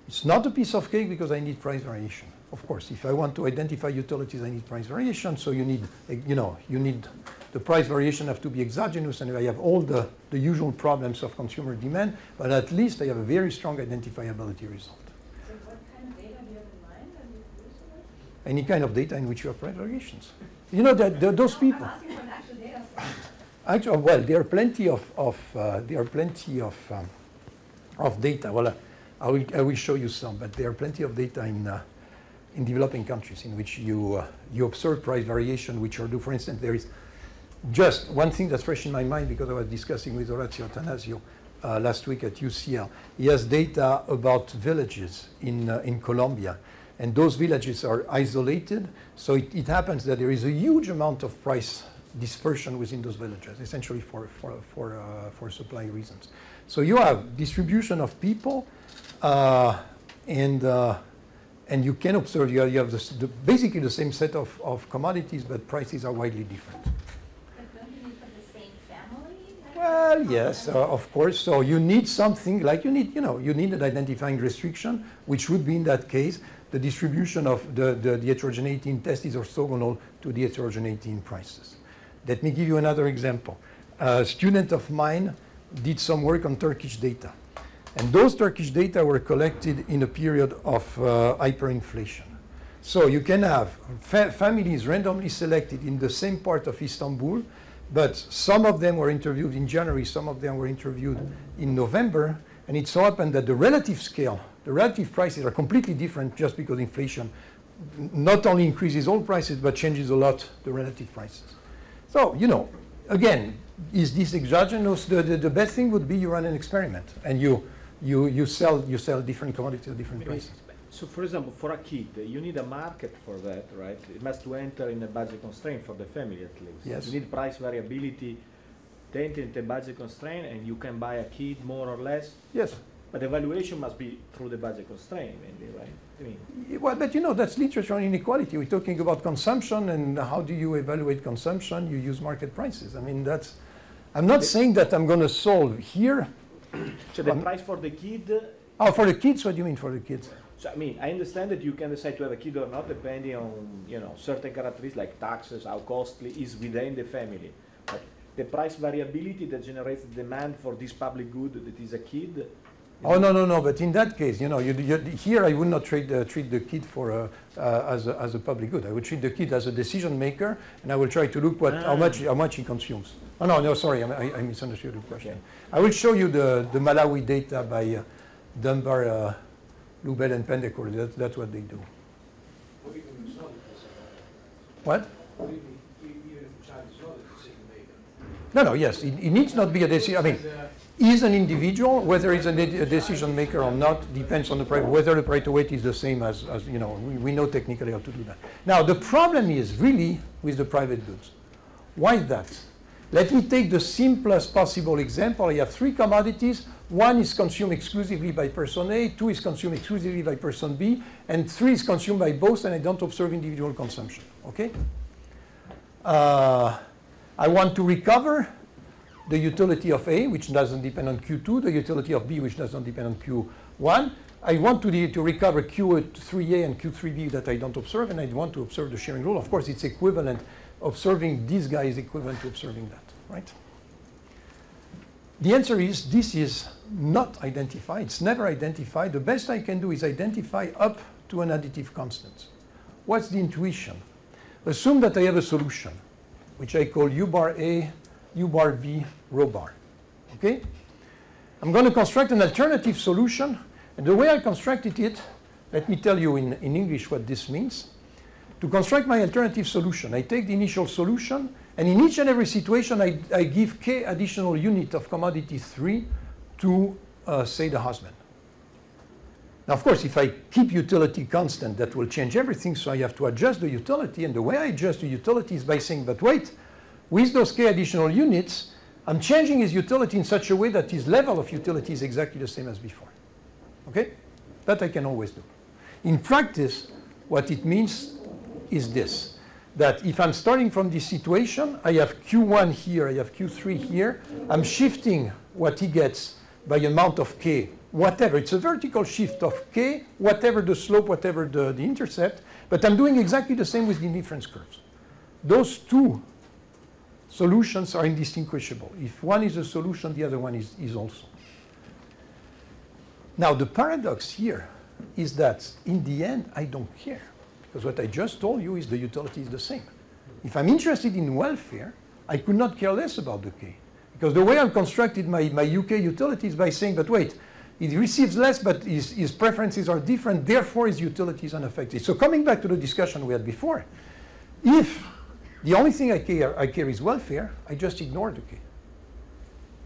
It's not a piece of cake because I need price variation. Of course, if I want to identify utilities, I need price variation. So you need, you know, you need the price variation have to be exogenous, and I have all the, the usual problems of consumer demand. But at least I have a very strong identifiability result. So what kind of data do you have in mind when you use it? Any kind of data in which you have price variations. You know that those people. Actually, well, there are plenty of, of uh, there are plenty of um, of data. Well, uh, I will I will show you some, but there are plenty of data in uh, in developing countries in which you uh, you observe price variation, which are due. For instance, there is just one thing that's fresh in my mind because I was discussing with Orazio Attanasio uh, last week at UCL. He has data about villages in uh, in Colombia. And those villages are isolated, so it, it happens that there is a huge amount of price dispersion within those villages, essentially for, for, for, uh, for supply reasons. So you have distribution of people, uh, and, uh, and you can observe you have, you have this, the, basically the same set of, of commodities, but prices are widely different. But don't you need for the same family? Well, yes, uh, of course. So you need something like you need, you know, you need an identifying restriction, which would be in that case the distribution of the, the, the heterogeneity in test is orthogonal to the heterogeneity in prices. Let me give you another example. A student of mine did some work on Turkish data. And those Turkish data were collected in a period of uh, hyperinflation. So you can have fa- families randomly selected in the same part of Istanbul, but some of them were interviewed in January, some of them were interviewed in November, and it so happened that the relative scale, the relative prices are completely different just because inflation not only increases all prices but changes a lot the relative prices. So, you know, again, is this exogenous? The, the, the best thing would be you run an experiment and you, you, you, sell, you sell different commodities at different prices. So for example, for a kid, you need a market for that, right? It must to enter in a budget constraint for the family at least. Yes. You need price variability, to enter into budget constraint, and you can buy a kid more or less. Yes. But the valuation must be through the budget constraint, mainly, right? I mean, Well, but you know, that's literature on inequality. We're talking about consumption and how do you evaluate consumption? You use market prices. I mean, that's, I'm not saying that I'm going to solve here. so the Um, price for the kid. Oh, for the kids, what do you mean for the kids? So I mean, I understand that you can decide to have a kid or not depending on you know certain characteristics like taxes, how costly is within the family. But the price variability that generates the demand for this public good that is a kid. Oh, no, no, no, but in that case, you know, you, you, here I would not treat, uh, treat the kid for, uh, uh, as, a, as a public good. I would treat the kid as a decision maker, and I will try to look what, how, much, how much he consumes. Oh, no, no, sorry, I, I- I misunderstood the question. I will show you the, the Malawi data by uh, Dunbar, uh, Lewbel, and Pendakur. That, that's what they do. Or even it's not a decision maker. What? Or even, even if the child is not a decision maker. No, no, yes, it, it needs not be a decision. I mean, And, uh, is an individual, whether he's a, a decision maker or not, depends on the price, whether the Pareto weight is the same as, as you know, we, we know technically how to do that. Now, the problem is really with the private goods. Why that? Let me take the simplest possible example. I have three commodities. One is consumed exclusively by person A, two is consumed exclusively by person B, and three is consumed by both, and I don't observe individual consumption. Okay? Uh, I want to recover the utility of A, which doesn't depend on Q2, the utility of B, which doesn't depend on Q1. I want to, to recover Q3A and Q3B that I don't observe, and I want to observe the sharing rule. Of course, it's equivalent. Observing this guy is equivalent to observing that, right? The answer is this is not identified. It's never identified. The best I can do is identify up to an additive constant. What's the intuition? Assume that I have a solution, which I call U bar A, U bar B, rho bar. Okay? I'm going to construct an alternative solution. And the way I constructed it, let me tell you in, in English what this means. To construct my alternative solution, I take the initial solution, and in each and every situation, I, I give k additional unit of commodity 3 to, uh, say, the husband. Now, of course, if I keep utility constant, that will change everything, so I have to adjust the utility. And the way I adjust the utility is by saying, but wait, with those k additional units, I'm changing his utility in such a way that his level of utility is exactly the same as before. Okay? That I can always do. In practice, what it means is this that if I'm starting from this situation, I have Q1 here, I have Q3 here, I'm shifting what he gets by amount of K, whatever. It's a vertical shift of K, whatever the slope, whatever the, the intercept, but I'm doing exactly the same with the difference curves. Those two solutions are indistinguishable. If one is a solution, the other one is, is also. Now, the paradox here is that in the end, I don't care. Because what I just told you is the utility is the same. If I'm interested in welfare, I could not care less about the K. Because the way I've constructed my, my UK utility is by saying, but wait, it receives less, but his, his preferences are different, therefore his utility is unaffected. So coming back to the discussion we had before, if the only thing I care, I care is welfare, I just ignore the K.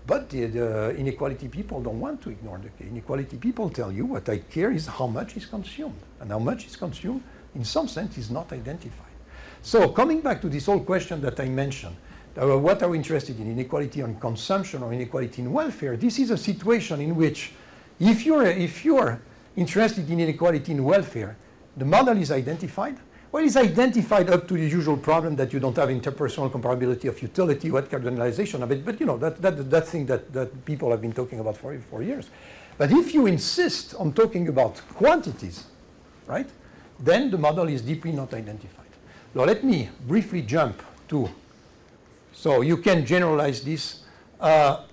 But the, the inequality people don't want to ignore the K. Inequality people tell you what I care is how much is consumed. And how much is consumed, in some sense, is not identified. So coming back to this whole question that I mentioned, uh, what are we interested in, inequality on consumption or inequality in welfare? This is a situation in which if you're, if you're interested in inequality in welfare, the model is identified. Well, it's identified up to the usual problem that you don't have interpersonal comparability of utility, what cardinalization of it, but you know, that, that, that thing that, that people have been talking about for, for years. But if you insist on talking about quantities, right, then the model is deeply not identified. Now let me briefly jump to, so you can generalize this. Uh,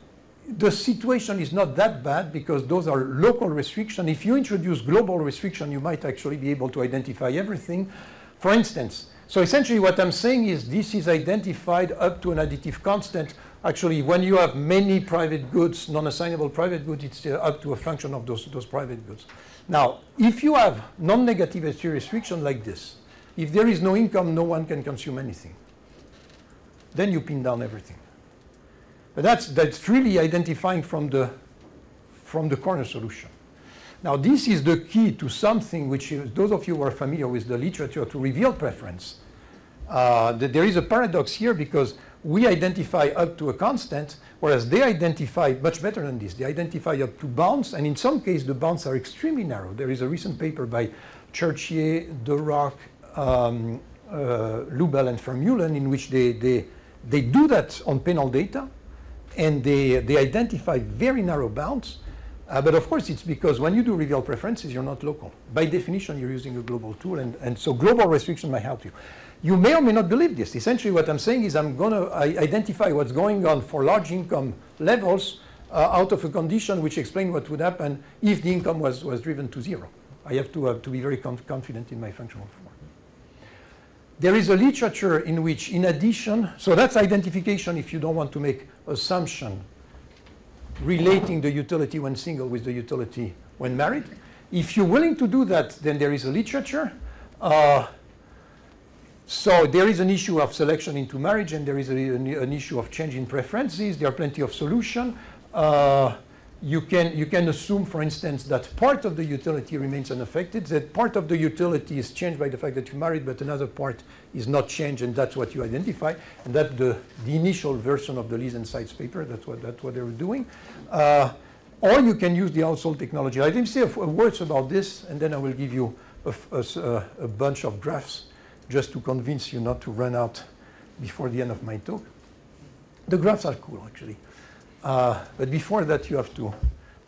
the situation is not that bad because those are local restrictions. If you introduce global restriction, you might actually be able to identify everything. For instance, so essentially what I'm saying is this is identified up to an additive constant. Actually, when you have many private goods, non-assignable private goods, it's uh, up to a function of those, those private goods. Now, if you have non-negative SG restriction like this, if there is no income, no one can consume anything. Then you pin down everything. But that's, that's really identifying from the, from the corner solution. Now, this is the key to something which is, those of you who are familiar with the literature to reveal preference. Uh, that there is a paradox here because we identify up to a constant, whereas they identify much better than this. They identify up to bounds, and in some cases, the bounds are extremely narrow. There is a recent paper by Cherchye, Durock, um, uh, Lewbel, and Vermeulen in which they, they, they do that on penal data, and they, they identify very narrow bounds. Uh, but of course, it's because when you do reveal preferences, you're not local. By definition, you're using a global tool, and, and so global restriction might help you. You may or may not believe this. Essentially, what I'm saying is I'm going to identify what's going on for large income levels uh, out of a condition which explain what would happen if the income was, was driven to zero. I have to, uh, to be very conf confident in my functional form. There is a literature in which, in addition, so that's identification if you don't want to make assumption relating the utility when single with the utility when married. If you're willing to do that, then there is a literature. Uh, so there is an issue of selection into marriage, and there is a, an, an, issue of change in preferences. There are plenty of solutions. Uh, you can, you can assume, for instance, that part of the utility remains unaffected, that part of the utility is changed by the fact that you're married, but another part is not changed, and that's what you identify. And that's the, the initial version of the Lise and Seitz paper. That's what, that's what they were doing. Uh, or you can use the household technology. I didn't say a, a words about this, and then I will give you a, a, a bunch of graphs just to convince you not to run out before the end of my talk. The graphs are cool, actually. Uh, but before that, you have to,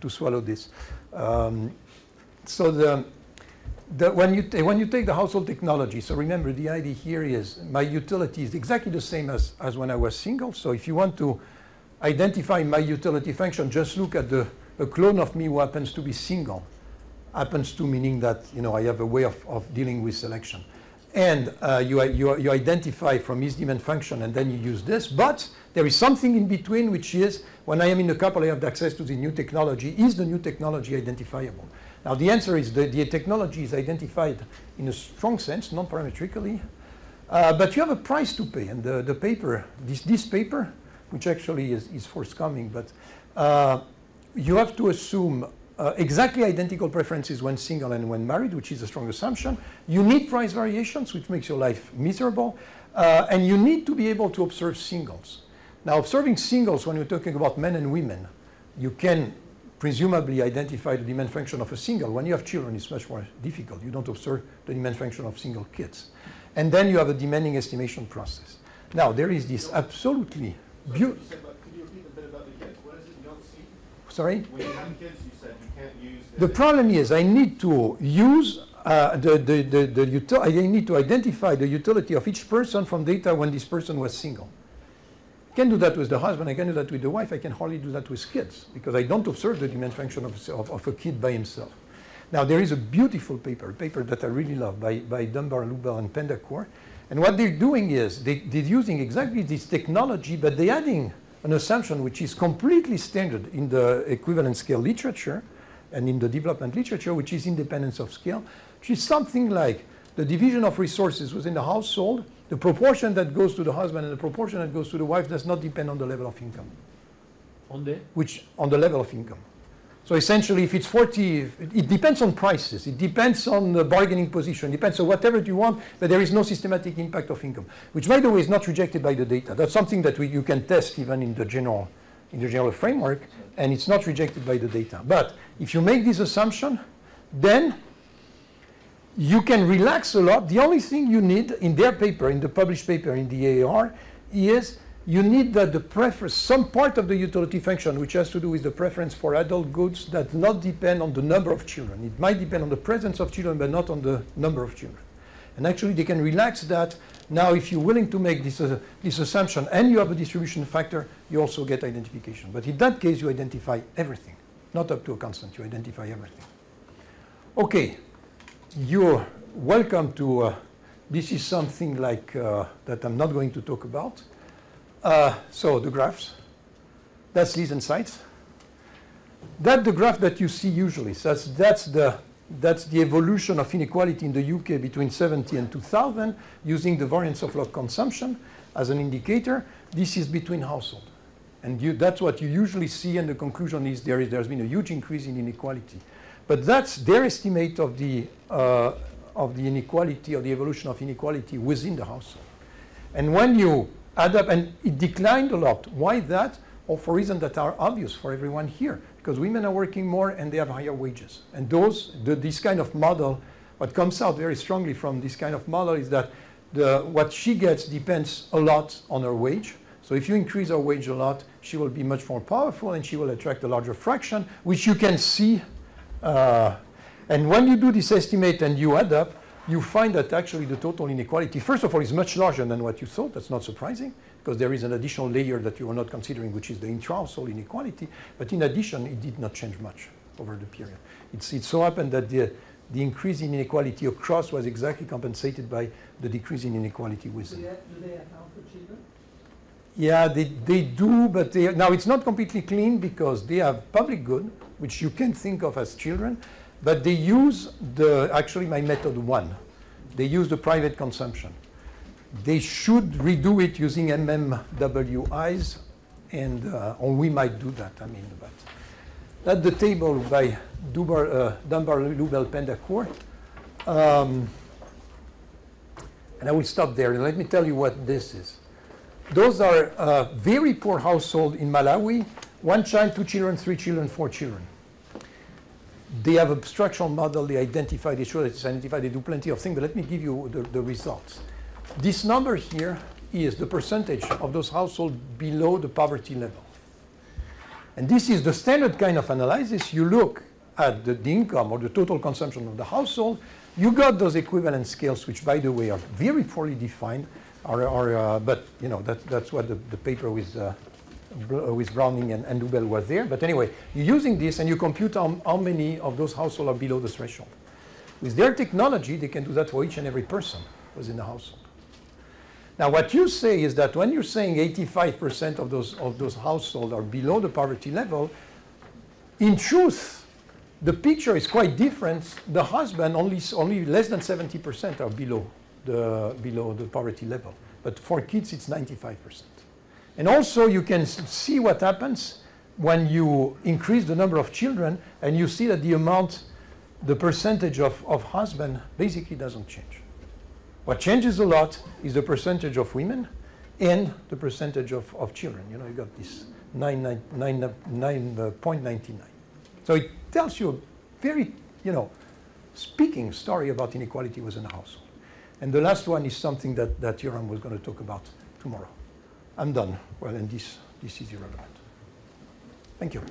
to swallow this. Um, so the, the, when, you when you take the household technology, so remember the idea here is my utility is exactly the same as, as when I was single. So if you want to identify my utility function, just look at the a clone of me who happens to be single. Happens to meaning that you know I have a way of, of dealing with selection and uh, you, you, you, identify from his demand function and then you use this. But there is something in between which is when I am in the couple, I have access to the new technology. Is the new technology identifiable? Now the answer is that the technology is identified in a strong sense, non-parametrically, uh, but you have a price to pay. And the, the paper, this, this paper, which actually is, is forthcoming, but uh, you have to assume uh, exactly identical preferences when single and when married, which is a strong assumption. You need price variations, which makes your life miserable. Uh, and you need to be able to observe singles. Now, observing singles, when you're talking about men and women, you can presumably identify the demand function of a single. When you have children, it's much more difficult. You don't observe the demand function of single kids. And then you have a demanding estimation process. Now, there is this absolutely beautiful. Sorry? When you have kids, you said you can't use. The problem is I need to use uh, the, the, the, the I need to identify the utility of each person from data when this person was single. Can do that with the husband, I can do that with the wife, I can hardly do that with kids because I don't observe the demand function of, of, of a kid by himself. Now there is a beautiful paper, a paper that I really love by, by Dunbar, Lewbel, and Pendakur. And what they're doing is they, they're using exactly this technology, but they're adding an assumption which is completely standard in the equivalent scale literature and in the development literature, which is independence of scale, which is something like the division of resources within the household, the proportion that goes to the husband and the proportion that goes to the wife does not depend on the level of income. On the? Which, on the level of income. So essentially, if it's 40, it depends on prices, it depends on the bargaining position, it depends on whatever you want, but there is no systematic impact of income, which, by the way, is not rejected by the data. That's something that we, you can test even in the general, in the general framework, and it's not rejected by the data. But if you make this assumption, then you can relax a lot. The only thing you need in their paper, in the published paper in the AER, is you need that the preference, some part of the utility function, which has to do with the preference for adult goods, does not depend on the number of children. It might depend on the presence of children, but not on the number of children. And actually, they can relax that. Now, if you're willing to make this, uh, this assumption and you have a distribution factor, you also get identification. But in that case, you identify everything, not up to a constant. You identify everything. Okay, you're welcome to. Uh, this is something like uh, that I'm not going to talk about. Uh, so the graphs. That's Lise and Seitz. That's the graph that you see usually. So that's, that's the that's the evolution of inequality in the UK between 70 and 2000 using the variance of log consumption as an indicator. This is between households. And you, that's what you usually see, and the conclusion is there is, there's been a huge increase in inequality. But that's their estimate of the, uh, of the inequality, or the evolution of inequality within the household. And when you add up, and it declined a lot. Why that? Or for reasons that are obvious for everyone here because women are working more and they have higher wages. And those, the, this kind of model, what comes out very strongly from this kind of model is that the, what she gets depends a lot on her wage. So if you increase her wage a lot, she will be much more powerful and she will attract a larger fraction, which you can see. Uh, and when you do this estimate and you add up, you find that actually the total inequality, first of all, is much larger than what you thought. That's not surprising because there is an additional layer that you are not considering, which is the intra-household inequality. But in addition, it did not change much over the period. It's, it so happened that the, the increase in inequality across was exactly compensated by the decrease in inequality Do within. they, do they account for children? Yeah, they, they do, but they, now it's not completely clean because they have public good, which you can think of as children, but they use the, actually my method one. They use the private consumption. They should redo it using MMWIs, and, uh, or we might do that, I mean, but. That's the table by Dubar, uh, Dunbar Lewbel Pendakur. Um, and I will stop there. And let me tell you what this is. Those are uh, very poor household in Malawi. One child, two children, three children, four children. They have a structural model. They identify, they show that it's identified. They do plenty of things. But let me give you the, the results. This number here is the percentage of those households below the poverty level. And this is the standard kind of analysis. You look at the, the income or the total consumption of the household. You got those equivalent scales, which, by the way, are very poorly defined. Are, are, uh, but you know that, that's what the, the paper with, uh, Uh, with Browning and, and was there. But anyway, you're using this and you compute how, how many of those households are below the threshold. With their technology, they can do that for each and every person who's in the household. Now, what you say is that when you're saying 85% of those, of those households are below the poverty level, in truth, the picture is quite different. The husband, only, only less than 70% are below the, below the poverty level. But for kids, it's 95%. And also, you can see what happens when you increase the number of children, and you see that the amount, the percentage of, of husband basically doesn't change. What changes a lot is the percentage of women and the percentage of, of children. You know, you got this 9.99. Uh, so it tells you a very, you know, speaking story about inequality within a household. And the last one is something that, that Yoram was going to talk about tomorrow. I'm done. Well, and this, this is irrelevant. Thank you.